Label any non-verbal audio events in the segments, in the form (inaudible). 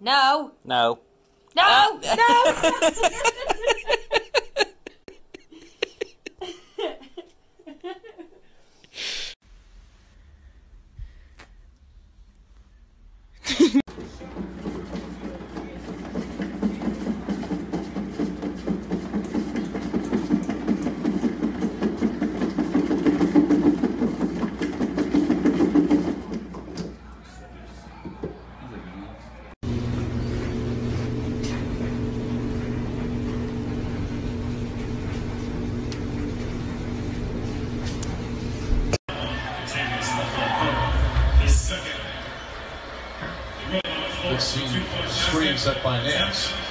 No. No. No. Uh, no. Nou. (laughs) (laughs) set by Nance.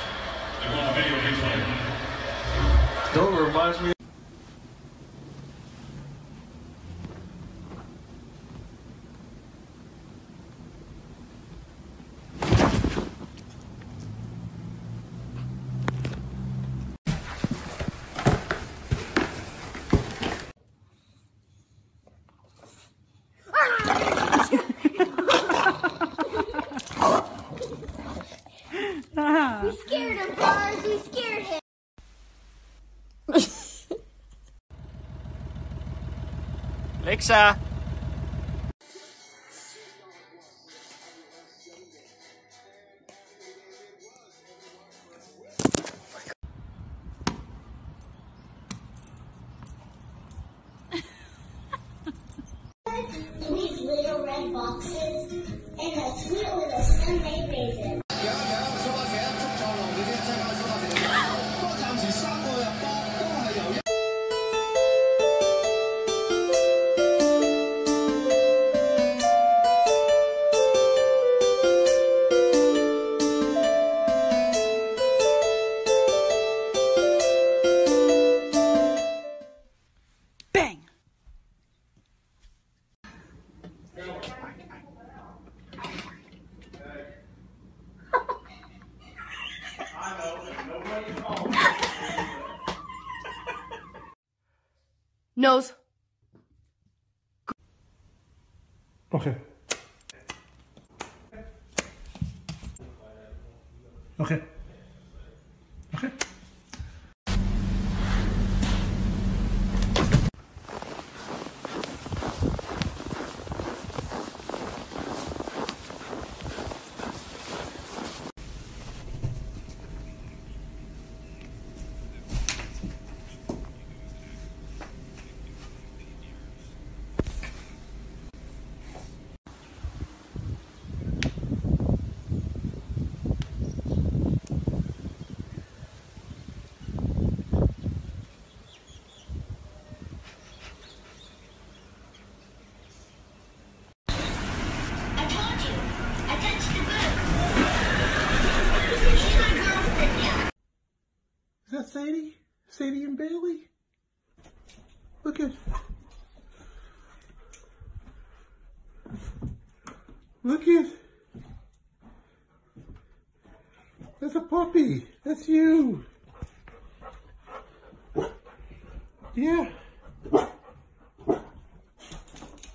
Scared. We scared him. Lixa. These little red boxes and a sweet little Sunday raisin. Nose. Okay. Okay. Okay. Sadie? And Bailey? Look at. Look at. That's a puppy. That's you. Yeah.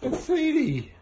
That's Sadie.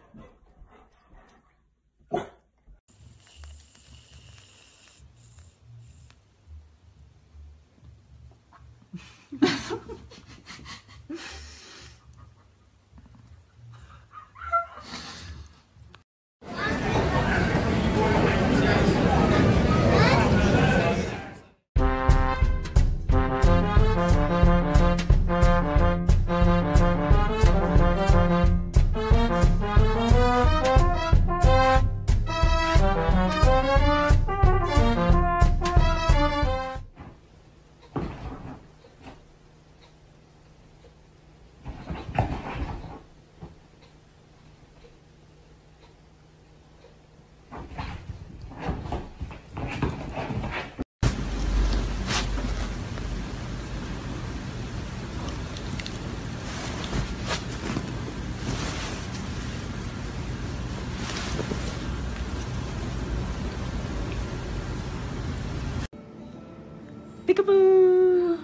Peekaboo!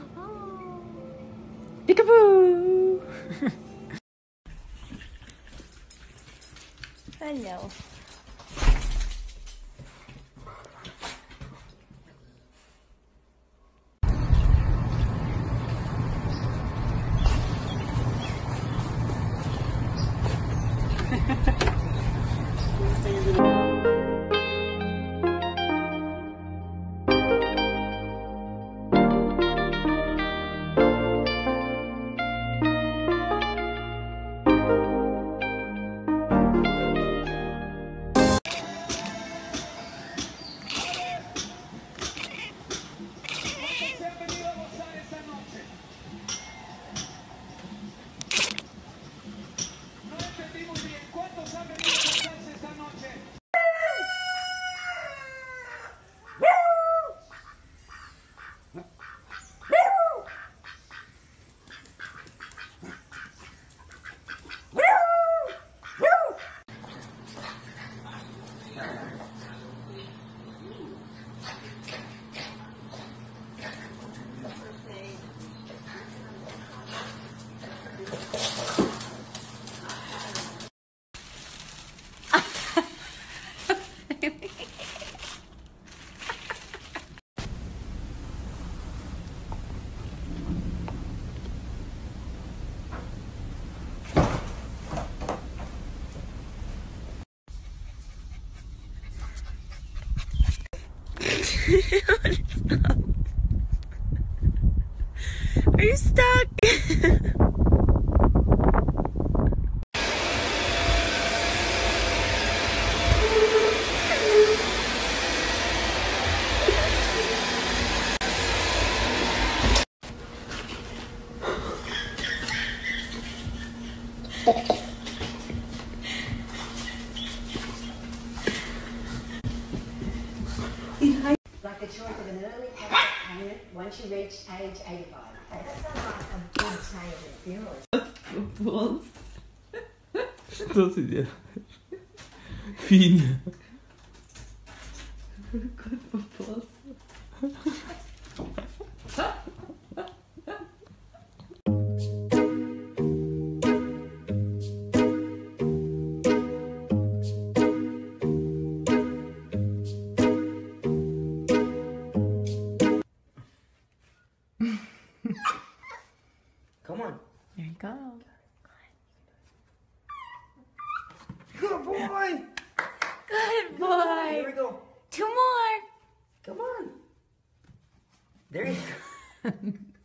Peekaboo! (laughs) Hello. Are you stuck? like the choice of an early capital payment once you reach age 85. That sounds like a good change in funerals. Что ты делаешь? Финя. Come There you go. (laughs)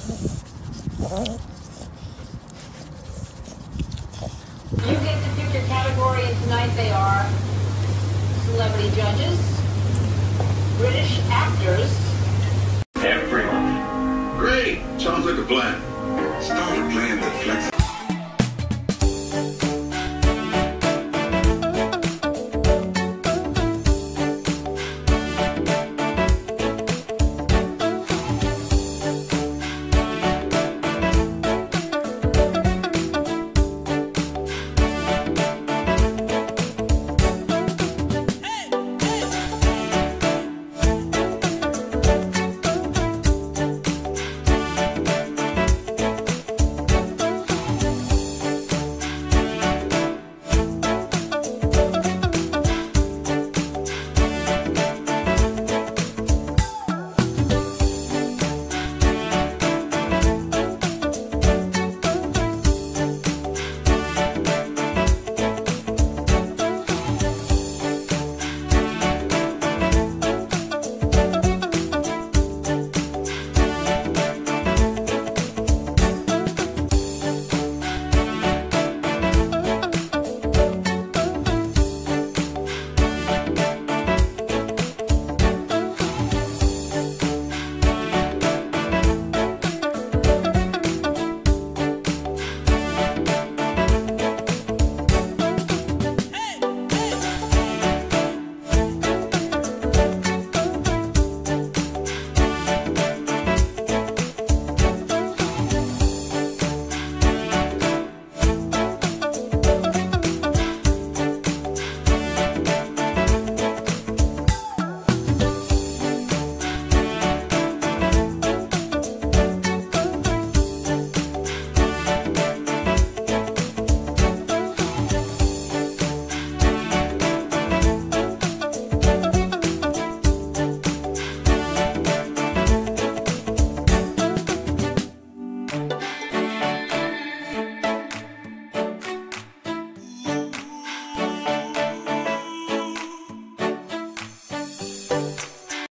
You get to pick your category, and tonight they are celebrity judges, British actors, Everyone. Great. Sounds like a plan.